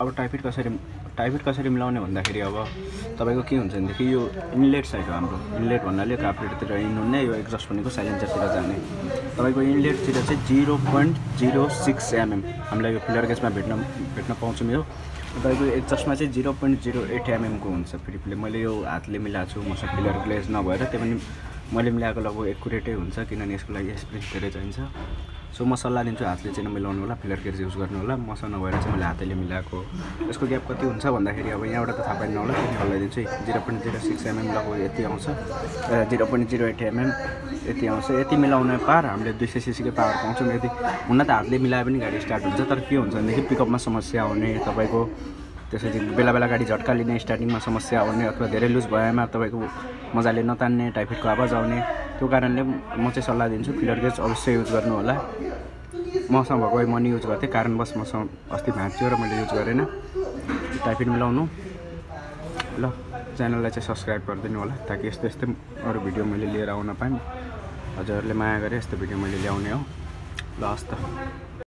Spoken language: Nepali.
अब टाइफाइड कसरी टाइफाइड कसरी मिलाउने भन्दाखेरि अब तपाईँको के हुन्छ भनेदेखि यो इनलेट साइड हो हाम्रो। इनलेट भन्नाले कार्पोरेटरतिर इन हुने यो एक्जस्ट भनेको साइलेन्सरतिर जाने। तपाईँको इनलेटतिर चाहिँ zero point zero six M M यो फिलर गेजमा भेट्न भेट्न पाउँछौँ यो। तपाईँको एक्जस्टमा चाहिँ जिरो पोइन्ट जिरो एट एमएमको हुन्छ। फेरि फेरि मैले यो हातले मिलाएको छु मसँग फिलर ग्लेज नभएर त्यो पनि मैले मिलाएको लगभग एकुरेटै हुन्छ किनभने यसको लागि स्प्रिङ धेरै चाहिन्छ। सो म सल्लाह दिन्छु हातले चाहिँ नमिलाउनु होला फिलर गेज युज गर्नु होला। मसँग नभएर चाहिँ मैले हातैले मिलाएको यसको ग्याप कति हुन्छ भन्दाखेरि अब यहाँबाट त थाहा पाइन्न होला त्यति हल्लाइदिन्छु है। Zero point zero six M लगभग यति आउँछ। Zero point zero eight M M आउँछ। यति मिलाउने पार हामीले दुई सय सिसीकै पावर पाउँछौँ। यदि हुन त हातले मिलाए पनि गाडी स्टार्ट हुन्छ तर के हुन्छ भनेदेखि पिकअपमा समस्या आउने तपाईँको त्यसपछि बेला बेला गाडी झट्का लिने स्टार्टिङमा समस्या आउने अथवा धेरै लुज भएमा तपाईँको मजाले नतान्ने टाइफाइडको आवाज आउने त्यो कारणले म चाहिँ सल्लाह दिन्छु फिलर गेज अवश्य युज गर्नु होला। मसँग भएको भए म नि युज गर्थेँ कारणवश मसँग अस्ति भाँच्यो र मैले युज गरेन। टाइफाइड मिलाउनु। ल च्यानललाई चाहिँ सब्सक्राइब गरिदिनु होला ताकि यस्तो यस्तै अरू भिडियो मैले लिएर आउन पाएँ। हजुरहरूले माया गरे यस्तो भिडियो मैले ल्याउने हो। ल हस् त।